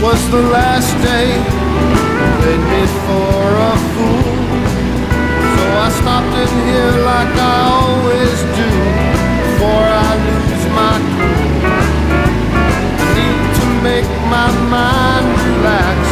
was the last day. Played me for a fool. So I stopped in here like I always do. Before I lose my cool. Need to make my mind relax.